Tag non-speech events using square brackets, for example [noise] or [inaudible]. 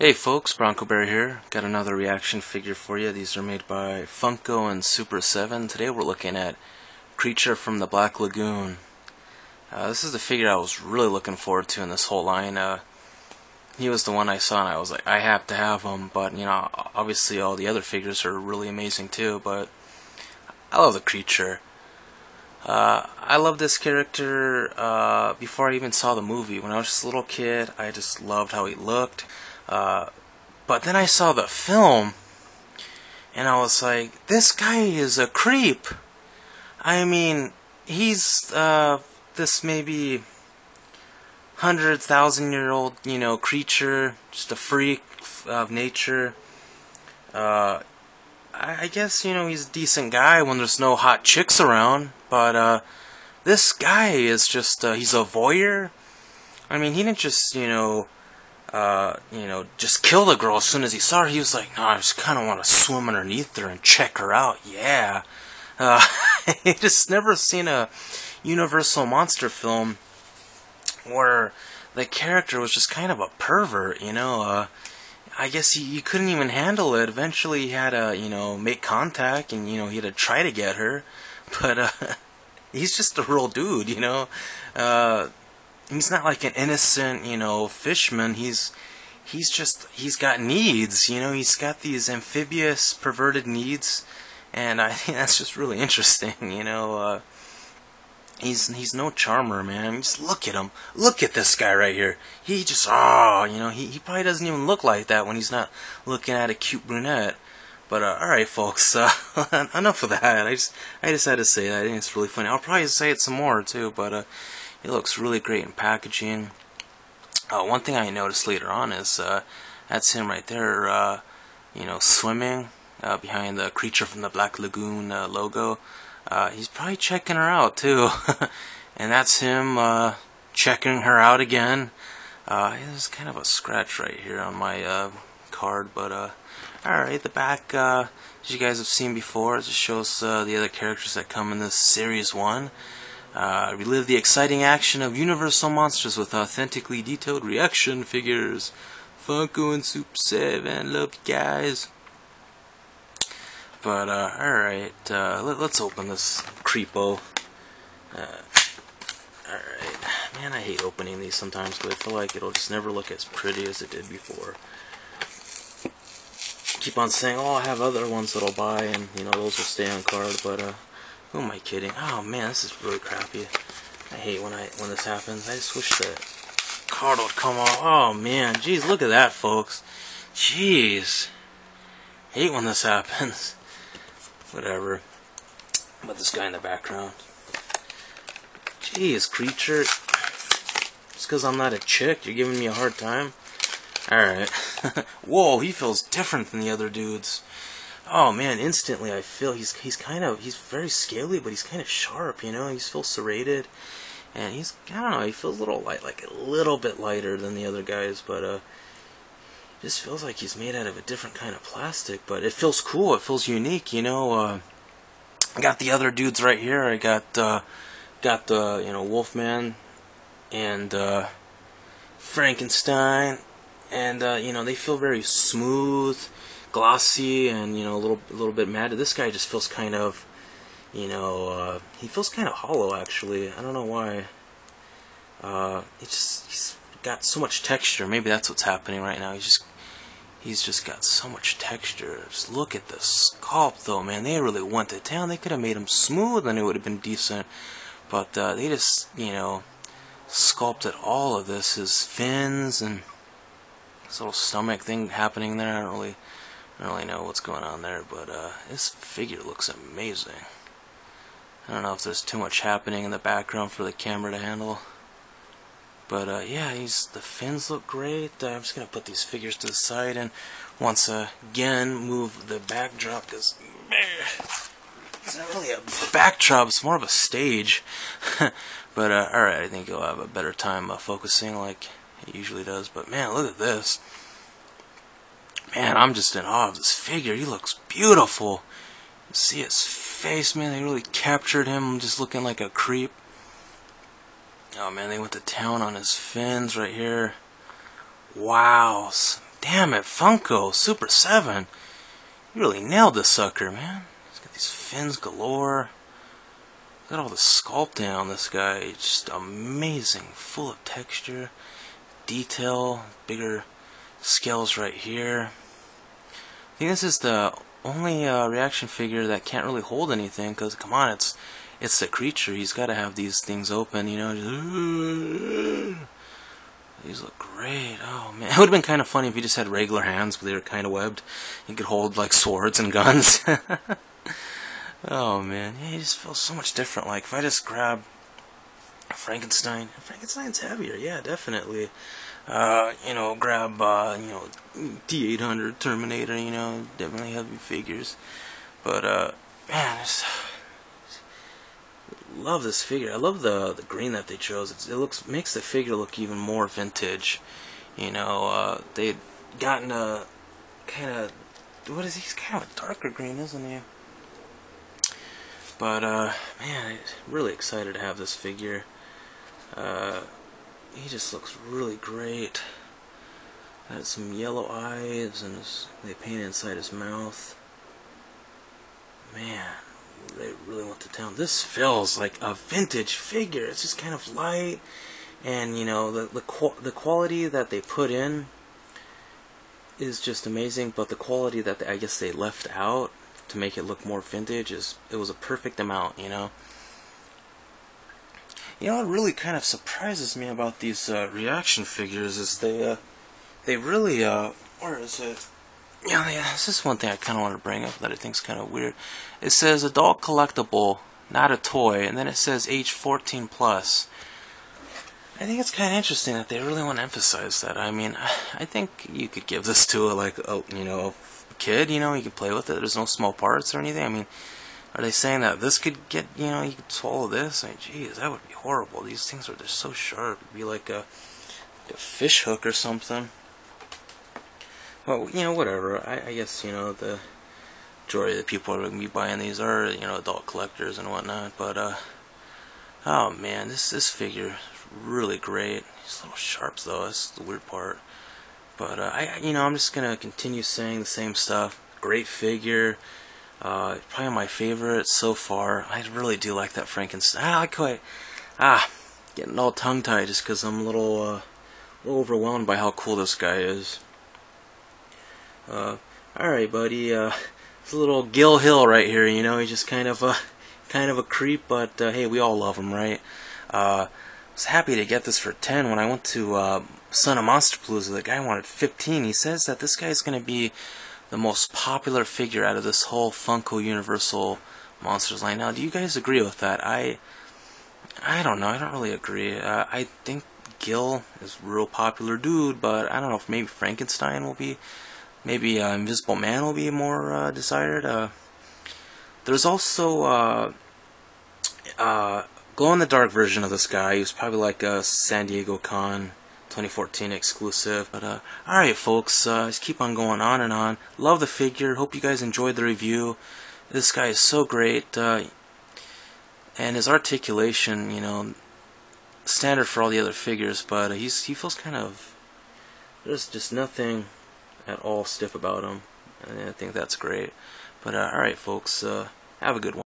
Hey folks, Branko Bear here. Got another reaction figure for you. These are made by Funko and Super 7. Today we're looking at Creature from the Black Lagoon. Uh, this is the figure I was really looking forward to in this whole line. Uh, he was the one I saw and I was like, I have to have him. But, you know, obviously all the other figures are really amazing too. But I love the Creature. Uh, I love this character uh, before I even saw the movie. When I was just a little kid, I just loved how he looked. Uh, but then I saw the film, and I was like, this guy is a creep. I mean, he's uh, this maybe hundred thousand year old, you know, creature, just a freak of nature. Uh, I guess you know he's a decent guy when there's no hot chicks around, but uh, this guy is just uh, he's a voyeur. I mean, he didn't just you know uh, you know, just kill the girl as soon as he saw her. He was like, no, I just kind of want to swim underneath her and check her out. Yeah. Uh, [laughs] he just never seen a Universal monster film where the character was just kind of a pervert, you know. Uh, I guess he, he couldn't even handle it. Eventually, he had to, you know, make contact and, you know, he had to try to get her. [laughs] But, uh, [laughs] he's just a real dude, you know. Uh, he's not like an innocent, you know, fishman. He's he's just he's got needs, you know. He's got these amphibious, perverted needs, and I [laughs] think that's just really interesting, you know. Uh, he's he's no charmer, man. Just look at him. Look at this guy right here. He just oh, you know, he he probably doesn't even look like that when he's not looking at a cute brunette. But uh, all right, folks. [laughs] Uh, enough of that. I just I just had to say that. I think it's really funny. I'll probably say it some more too. But uh, it looks really great in packaging. Uh, one thing I noticed later on is uh, that's him right there, uh, you know, swimming behind the Creature from the Black Lagoon logo. Uh, he's probably checking her out too, [laughs] and that's him uh, checking her out again. Uh, there's kind of a scratch right here on my uh, card, but alright, the back, as you guys have seen before, it just shows the other characters that come in this series one. Uh, relive the exciting action of Universal Monsters with authentically detailed reaction figures. Funko and Super 7, love you guys. But, uh, alright, uh, let, us open this creepo. Uh, alright. Man, I hate opening these sometimes because I feel like it'll just never look as pretty as it did before. Keep on saying, oh, I have other ones that I'll buy, and, you know, those will stay on card, but, uh, who am I kidding? Oh man, this is really crappy. I hate when I when this happens. I just wish the card would come off. Oh man, jeez, look at that, folks. Jeez, hate when this [laughs] happens. Whatever. But this guy in the background. Jeez, creature. Just because I'm not a chick, you're giving me a hard time. All right. [laughs] Whoa, he feels different than the other dudes oh man, instantly I feel he's he's kind of he's very scaly, but he's kind of sharp. You know, he's feels serrated, and he's I don't know. He feels a little light, like a little bit lighter than the other guys, but uh, just feels like he's made out of a different kind of plastic. But it feels cool. It feels unique. You know, uh, I got the other dudes right here. I got uh, got the you know Wolfman and uh, Frankenstein, and uh, you know they feel very smooth glossy and you know a little a little bit matted. This guy just feels kind of, you know, uh, he feels kind of hollow actually. I don't know why. Uh, it just he's got so much texture. Maybe that's what's happening right now. He's just he's just got so much texture. Just look at the sculpt though, man. They really went to town. They could have made him smooth and it would have been decent. But uh, they just, you know, sculpted all of this. His fins and this little stomach thing happening there. I don't really I don't really know what's going on there, but uh, this figure looks amazing. I don't know if there's too much happening in the background for the camera to handle. But uh, yeah, the fins look great. Uh, I'm just gonna put these figures to the side and once again move the backdrop because it's not really a backdrop. It's more of a stage. [laughs] but uh, all right, I think you'll have a better time uh, focusing like it usually does. But man, look at this. Man, I'm just in awe of this figure. He looks beautiful. See his face, man. They really captured him just looking like a creep. Oh, man, they went to town on his fins right here. Wow. Damn it, Funko, Super 7. You really nailed this sucker, man. He's got these fins galore. At all the sculpting on this guy. Just amazing. Full of texture, detail, bigger scales right here. I think this is the only uh, reaction figure that can't really hold anything because come on it's it's the creature. He's got to have these things open you know just, these look great. Oh man. [laughs] It would have been kind of funny if he just had regular hands but they were kind of webbed. He could hold like swords and guns. [laughs] Oh man. Yeah he just feels so much different. Like if I just grab Frankenstein Frankenstein's heavier. Yeah definitely. Uh, you know, grab, uh, you know, T-800 Terminator, you know, definitely heavy figures. But, uh, man, it's, love this figure. I love the the green that they chose. It's, it looks makes the figure look even more vintage. You know, uh, they'd gotten a kind of what is he? He's kind of a darker green, isn't he? But uh, man, I'm really excited to have this figure. Uh, he just looks really great. Got some yellow eyes and they paint inside his mouth. Man, they really went to town. This feels like a vintage figure. It's just kind of light, and you know the the the quality that they put in is just amazing. But the quality that they, I guess they left out to make it look more vintage is it was a perfect amount. You know. You know what really kind of surprises me about these uh, reaction figures is they, uh, they really, uh, where is it? Yeah, yeah, this is one thing I kind of want to bring up that I think is kind of weird. It says adult collectible, not a toy, and then it says age 14 plus. I think it's kind of interesting that they really want to emphasize that. I mean, I think you could give this to a, like a you know a kid. You know, you could play with it. There's no small parts or anything. I mean, are they saying that this could get, you know, you could swallow this? I mean, geez, that would be horrible. These things are just so sharp. It'd be like a, a fish hook or something. Well, you know, whatever. I, I guess, you know, the majority of the people are going to be buying these are, you know, adult collectors and whatnot. But, uh, oh man, this, this figure really great. These little sharps, though, that's the weird part. But, uh, I, you know, I'm just going to continue saying the same stuff. Great figure. Uh, probably my favorite so far. I really do like that Frankenstein. Ah, I quite ah getting all tongue tied just because I'm a little, uh, a little overwhelmed by how cool this guy is. Uh, all right, buddy. Uh, [laughs] it's a little Gil Hill right here. You know, he's just kind of a [laughs] kind of a creep, but uh, hey, we all love him, right? Uh, I was happy to get this for 10 when I went to uh, Son of Monsterpalooza. The guy wanted 15. He says that this guy's going to be the most popular figure out of this whole Funko Universal Monsters line. Now, do you guys agree with that? I I don't know. I don't really agree. Uh, I think Gil is a real popular dude, but I don't know if maybe Frankenstein will be, maybe uh, Invisible Man will be more uh, desired. Uh, there's also uh, uh, glow in the dark version of this guy. He was probably like a San Diego Con 2014 exclusive. But uh, alright folks, uh, just keep on going on and on. Love the figure. Hope you guys enjoyed the review. This guy is so great. Uh, and his articulation, you know, standard for all the other figures, but he's he feels kind of there's just nothing at all stiff about them. And I think that's great. But uh, alright folks, uh, have a good one.